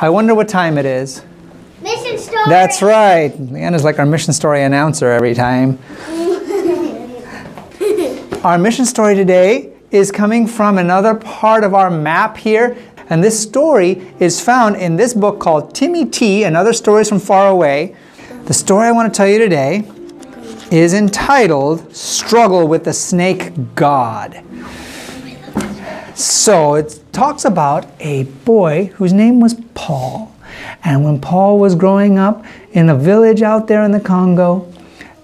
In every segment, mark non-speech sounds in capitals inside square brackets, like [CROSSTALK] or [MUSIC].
I wonder what time it is. Mission story. That's right. Leanna's like our mission story announcer every time. [LAUGHS] our mission story today is coming from another part of our map here. And this story is found in this book called Timmi-Ti and Other Stories from Far Away. The story I want to tell you today is entitled Struggle with the Snake God. So it talks about a boy whose name was Paul. And when Paul was growing up in a village out there in the Congo,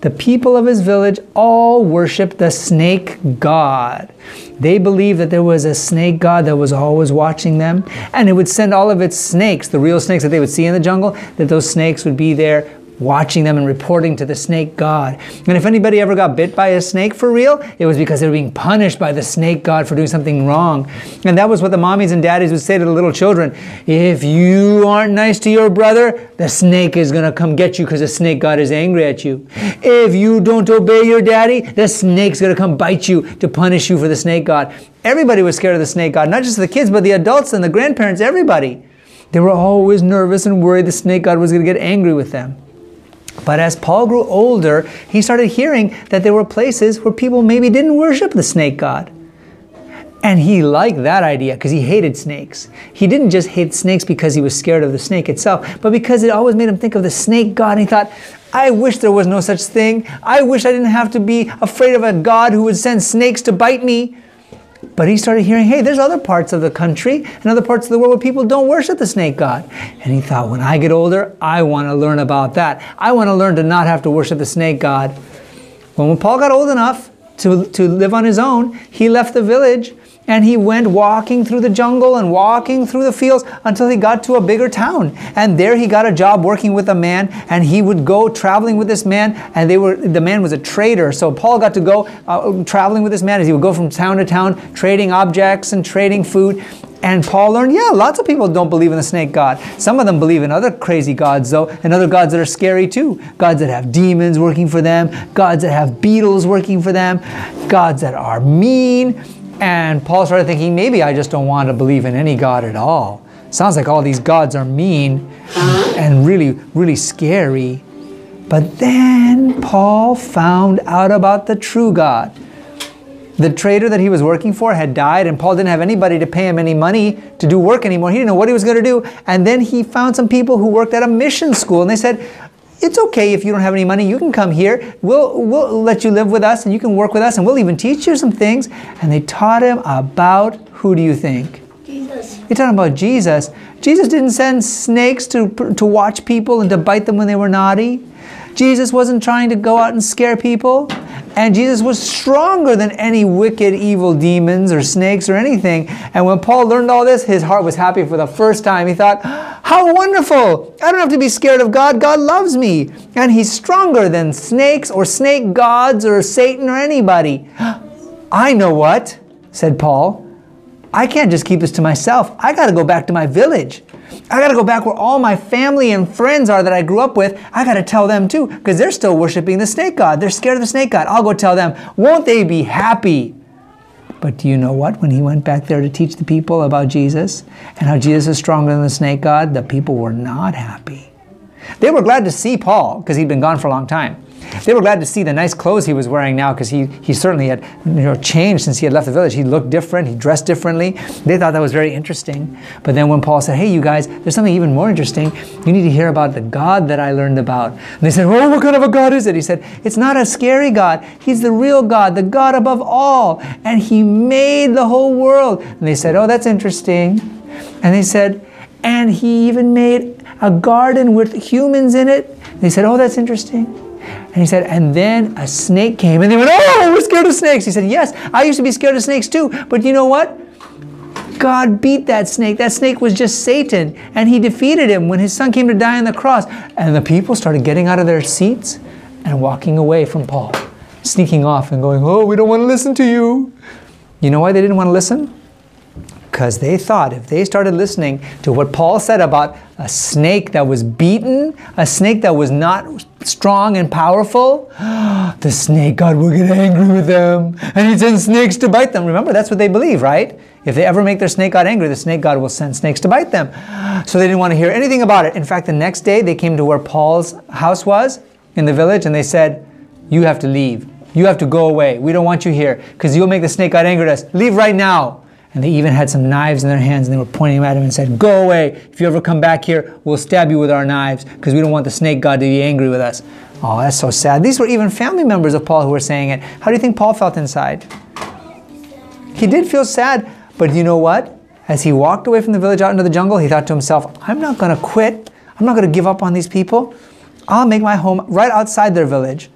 the people of his village all worshiped the snake god. They believed that there was a snake god that was always watching them, and it would send all of its snakes, the real snakes that they would see in the jungle, that those snakes would be there watching them and reporting to the snake god. And if anybody ever got bit by a snake for real, it was because they were being punished by the snake god for doing something wrong. And that was what the mommies and daddies would say to the little children. If you aren't nice to your brother, the snake is going to come get you because the snake god is angry at you. If you don't obey your daddy, the snake's going to come bite you to punish you for the snake god. Everybody was scared of the snake god, not just the kids, but the adults and the grandparents, everybody. They were always nervous and worried the snake god was going to get angry with them. But as Paul grew older, he started hearing that there were places where people maybe didn't worship the snake god. And he liked that idea because he hated snakes. He didn't just hate snakes because he was scared of the snake itself, but because it always made him think of the snake god. And he thought, I wish there was no such thing. I wish I didn't have to be afraid of a god who would send snakes to bite me. But he started hearing, hey, there's other parts of the country and other parts of the world where people don't worship the snake god. And he thought, when I get older, I want to learn about that. I want to learn to not have to worship the snake god. Well, When Paul got old enough to, to live on his own, he left the village and he went walking through the jungle and walking through the fields until he got to a bigger town. And there he got a job working with a man, and he would go traveling with this man. And they were the man was a trader, so Paul got to go uh, traveling with this man as he would go from town to town, trading objects and trading food. And Paul learned, yeah, lots of people don't believe in the snake god. Some of them believe in other crazy gods, though, and other gods that are scary too. Gods that have demons working for them, gods that have beetles working for them, gods that are mean. And Paul started thinking, maybe I just don't want to believe in any God at all. Sounds like all these gods are mean uh-huh. and really, really scary. But then Paul found out about the true God. The trader that he was working for had died, and Paul didn't have anybody to pay him any money to do work anymore. He didn't know what he was going to do. And then he found some people who worked at a mission school, and they said, it's okay if you don't have any money. You can come here. We'll, we'll let you live with us and you can work with us and we'll even teach you some things. And they taught him about who do you think? Jesus. They taught him about Jesus. Jesus didn't send snakes to, to watch people and to bite them when they were naughty. Jesus wasn't trying to go out and scare people. And Jesus was stronger than any wicked, evil demons or snakes or anything. And when Paul learned all this, his heart was happy for the first time. He thought, How wonderful! I don't have to be scared of God. God loves me. And He's stronger than snakes or snake gods or Satan or anybody. I know what, said Paul. I can't just keep this to myself. I got to go back to my village. I got to go back where all my family and friends are that I grew up with. I got to tell them too, because they're still worshiping the snake god. They're scared of the snake god. I'll go tell them. Won't they be happy? But do you know what? When he went back there to teach the people about Jesus and how Jesus is stronger than the snake god, the people were not happy. They were glad to see Paul because he'd been gone for a long time. They were glad to see the nice clothes he was wearing now because he, he certainly had you know, changed since he had left the village. He looked different, he dressed differently. They thought that was very interesting. But then when Paul said, Hey, you guys, there's something even more interesting. You need to hear about the God that I learned about. And they said, Oh, what kind of a God is it? He said, It's not a scary God. He's the real God, the God above all. And He made the whole world. And they said, Oh, that's interesting. And they said, And He even made a garden with humans in it. They said, Oh, that's interesting. And he said, and then a snake came, and they went, Oh, we're scared of snakes. He said, Yes, I used to be scared of snakes too. But you know what? God beat that snake. That snake was just Satan, and he defeated him when his son came to die on the cross. And the people started getting out of their seats and walking away from Paul, sneaking off and going, Oh, we don't want to listen to you. You know why they didn't want to listen? Because they thought if they started listening to what Paul said about a snake that was beaten, a snake that was not strong and powerful, [GASPS] the snake God will get angry with them and he'd send snakes to bite them. Remember, that's what they believe, right? If they ever make their snake god angry, the snake god will send snakes to bite them. [GASPS] So they didn't want to hear anything about it. In fact, the next day they came to where Paul's house was in the village and they said, You have to leave. You have to go away. We don't want you here because you'll make the snake god angry at us. Leave right now. And they even had some knives in their hands and they were pointing at him and said, Go away. If you ever come back here, we'll stab you with our knives because we don't want the snake god to be angry with us. Oh, that's so sad. These were even family members of Paul who were saying it. How do you think Paul felt inside? He did feel sad, but you know what? As he walked away from the village out into the jungle, he thought to himself, I'm not going to quit. I'm not going to give up on these people. I'll make my home right outside their village.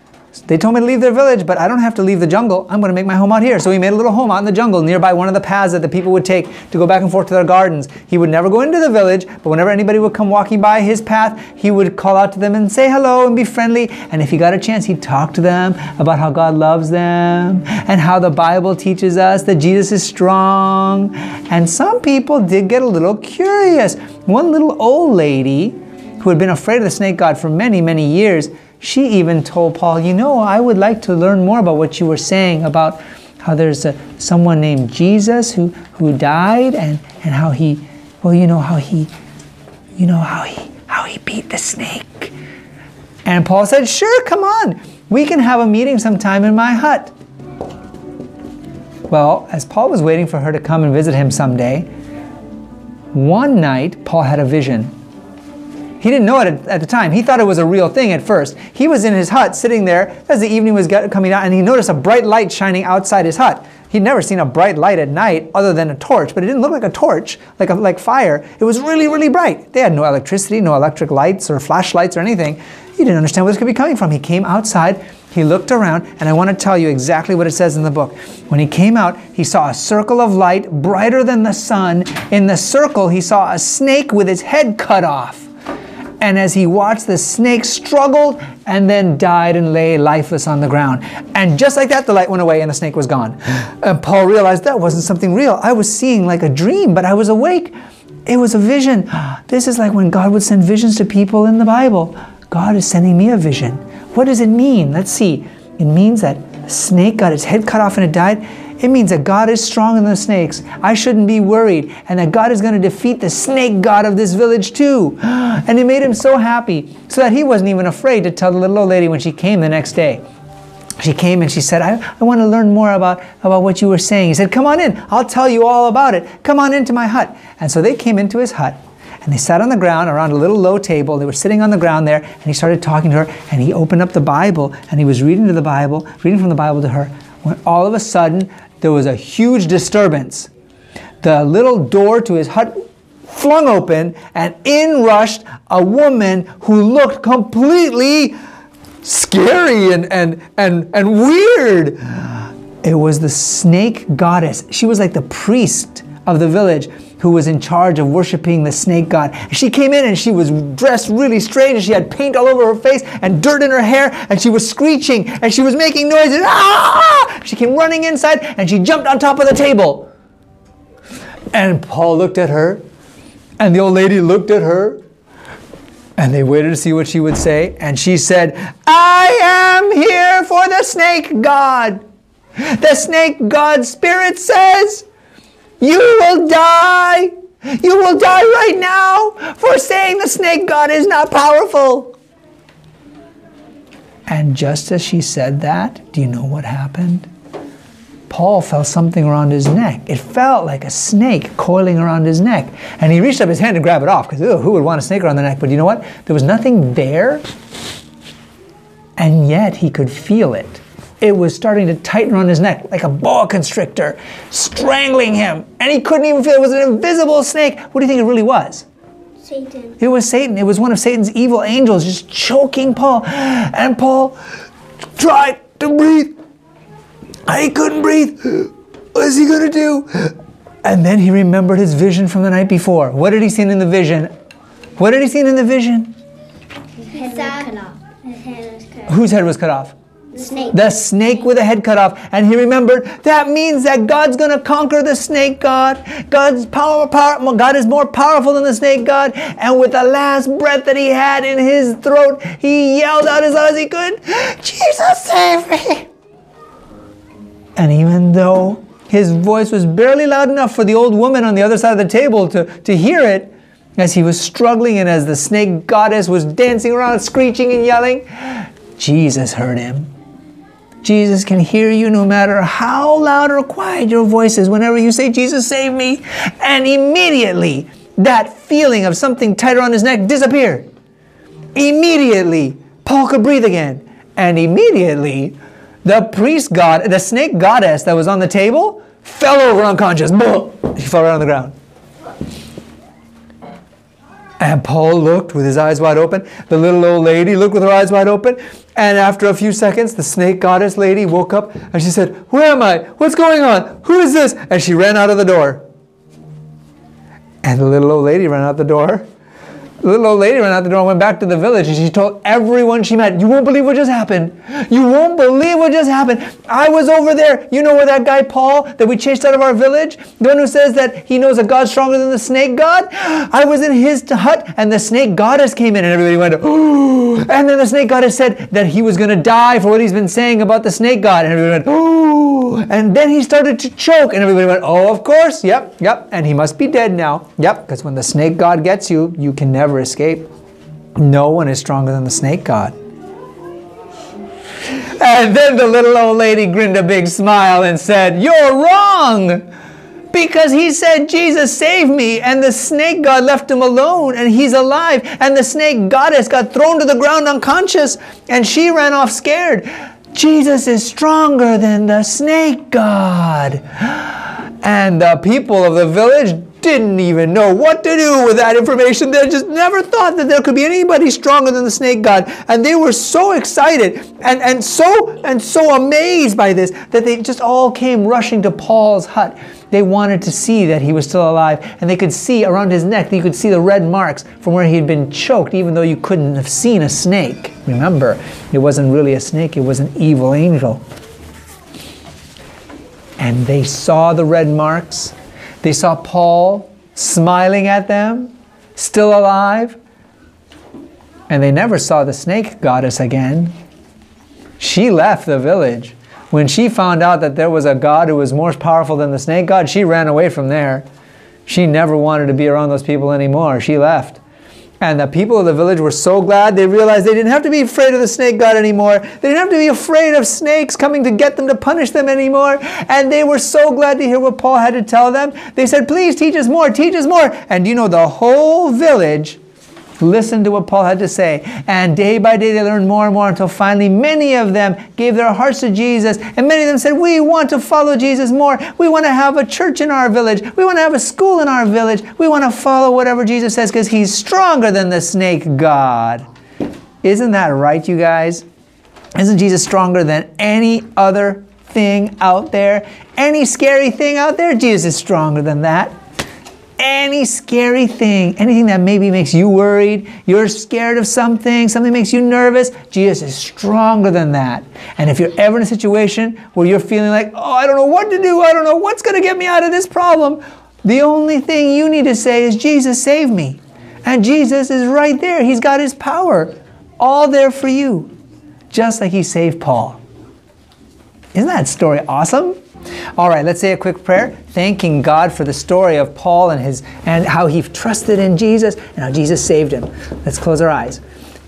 They told me to leave their village, but I don't have to leave the jungle. I'm going to make my home out here. So he made a little home out in the jungle nearby one of the paths that the people would take to go back and forth to their gardens. He would never go into the village, but whenever anybody would come walking by his path, he would call out to them and say hello and be friendly. And if he got a chance, he'd talk to them about how God loves them and how the Bible teaches us that Jesus is strong. And some people did get a little curious. One little old lady who had been afraid of the snake god for many, many years she even told Paul, You know, I would like to learn more about what you were saying about how there's a, someone named Jesus who, who died and, and how he, well, you know, how he, you know, how he, how he beat the snake. And Paul said, Sure, come on. We can have a meeting sometime in my hut. Well, as Paul was waiting for her to come and visit him someday, one night Paul had a vision. He didn't know it at, the time. He thought it was a real thing at first. He was in his hut sitting there as the evening was coming out, and he noticed a bright light shining outside his hut. He'd never seen a bright light at night other than a torch, but it didn't look like a torch, like, a, like fire. It was really, really bright. They had no electricity, no electric lights or flashlights or anything. He didn't understand where this could be coming from. He came outside, he looked around, and I want to tell you exactly what it says in the book. When he came out, he saw a circle of light brighter than the sun. In the circle, he saw a snake with its head cut off. And as he watched, the snake struggled and then died and lay lifeless on the ground. And just like that, the light went away and the snake was gone. And Paul realized that wasn't something real. I was seeing like a dream, but I was awake. It was a vision. [GASPS] This is like when God would send visions to people in the Bible. God is sending me a vision. What does it mean? Let's see. It means that snake got its head cut off and it died. It means that God is stronger than the snakes. I shouldn't be worried. And that God is going to defeat the snake god of this village too. [GASPS] And it made him so happy so that he wasn't even afraid to tell the little old lady when she came the next day. She came and she said, I, I want to learn more about, about what you were saying. He said, Come on in. I'll tell you all about it. Come on into my hut. And so they came into his hut and they sat on the ground around a little low table. They were sitting on the ground there, and he started talking to her. And he opened up the Bible, and he was reading to the Bible, reading from the Bible to her. When all of a sudden, there was a huge disturbance. The little door to his hut flung open, and in rushed a woman who looked completely scary and, and, and, and weird. It was the snake goddess. She was like the priest of the village who was in charge of worshiping the snake god. She came in and she was dressed really strange she had paint all over her face and dirt in her hair and she was screeching and she was making noises. Ah! She came running inside and she jumped on top of the table. And Paul looked at her and the old lady looked at her and they waited to see what she would say. And she said, I am here for the snake god. The snake god spirit says, you will die. You will die right now for saying the snake god is not powerful. And just as she said that, do you know what happened? Paul felt something around his neck. It felt like a snake coiling around his neck. And he reached up his hand to grab it off because who would want a snake around the neck? But you know what? There was nothing there. And yet he could feel it it was starting to tighten around his neck like a boa constrictor, strangling him. And he couldn't even feel it. was an invisible snake. What do you think it really was? Satan. It was Satan. It was one of Satan's evil angels just choking Paul. And Paul tried to breathe. I couldn't breathe. What is he going to do? And then he remembered his vision from the night before. What did he see in the vision? What did he see in the vision? His head was cut off. His head was cut off. Whose head was cut off? Snake. The snake with a head cut off. And he remembered that means that God's going to conquer the snake God. God's power, power, God is more powerful than the snake God. And with the last breath that he had in his throat, he yelled out as loud as he could, Jesus, save me. And even though His voice was barely loud enough for the old woman on the other side of the table to, to hear it as he was struggling and as the snake goddess was dancing around, screeching and yelling. Jesus heard him. Jesus can hear you no matter how loud or quiet your voice is whenever you say, Jesus, save me. And immediately, that feeling of something tighter on his neck disappeared. Immediately, Paul could breathe again. And immediately, the priest god, the snake goddess that was on the table, fell over unconscious. He fell right on the ground. And Paul looked with his eyes wide open. The little old lady looked with her eyes wide open. And after a few seconds, the snake goddess lady woke up and she said, Where am I? What's going on? Who is this? And she ran out of the door. And the little old lady ran out the door the little old lady ran out the door and went back to the village and she told everyone she met, You won't believe what just happened. You won't believe what just happened. I was over there. You know where that guy Paul that we chased out of our village? The one who says that he knows a God stronger than the snake God? I was in his hut and the snake goddess came in and everybody went, Ooh. And then the snake goddess said that he was going to die for what he's been saying about the snake God. And everybody went, Ooh. And then he started to choke and everybody went, Oh, of course. Yep, yep. And he must be dead now. Yep, because when the snake God gets you, you can never escape. No one is stronger than the snake god. And then the little old lady grinned a big smile and said, You're wrong! Because he said, Jesus saved me, and the snake god left him alone, and he's alive. And the snake goddess got thrown to the ground unconscious, and she ran off scared. Jesus is stronger than the snake god. And the people of the village didn't even know what to do with that information. They just never thought that there could be anybody stronger than the snake god. And they were so excited and, and so and so amazed by this that they just all came rushing to Paul's hut. They wanted to see that he was still alive, and they could see around his neck, you could see the red marks from where he had been choked, even though you couldn't have seen a snake. Remember, it wasn't really a snake, it was an evil angel. And they saw the red marks, they saw Paul smiling at them, still alive, and they never saw the snake goddess again. She left the village. When she found out that there was a god who was more powerful than the snake god, she ran away from there. She never wanted to be around those people anymore. She left. And the people of the village were so glad they realized they didn't have to be afraid of the snake god anymore. They didn't have to be afraid of snakes coming to get them to punish them anymore. And they were so glad to hear what Paul had to tell them. They said, Please teach us more, teach us more. And you know, the whole village listened to what Paul had to say. And day by day they learned more and more until finally many of them gave their hearts to Jesus. And many of them said, We want to follow Jesus more. We want to have a church in our village. We want to have a school in our village. We want to follow whatever Jesus says because he's stronger than the snake God. Isn't that right, you guys? Isn't Jesus stronger than any other thing out there? Any scary thing out there? Jesus is stronger than that any scary thing, anything that maybe makes you worried, you're scared of something, something makes you nervous, Jesus is stronger than that. And if you're ever in a situation where you're feeling like, oh, I don't know what to do, I don't know what's going to get me out of this problem, the only thing you need to say is, Jesus, save me. And Jesus is right there. He's got his power all there for you, just like he saved Paul. Isn't that story awesome? All right, let's say a quick prayer, thanking God for the story of Paul and his and how he trusted in Jesus and how Jesus saved him. Let's close our eyes.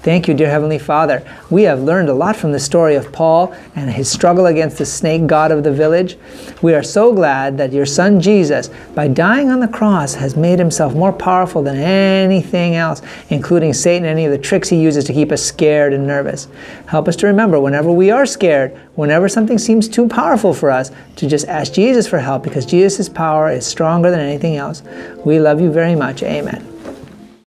Thank you, dear Heavenly Father. We have learned a lot from the story of Paul and his struggle against the snake god of the village. We are so glad that your son Jesus, by dying on the cross, has made himself more powerful than anything else, including Satan and any of the tricks he uses to keep us scared and nervous. Help us to remember whenever we are scared, whenever something seems too powerful for us, to just ask Jesus for help because Jesus' power is stronger than anything else. We love you very much. Amen.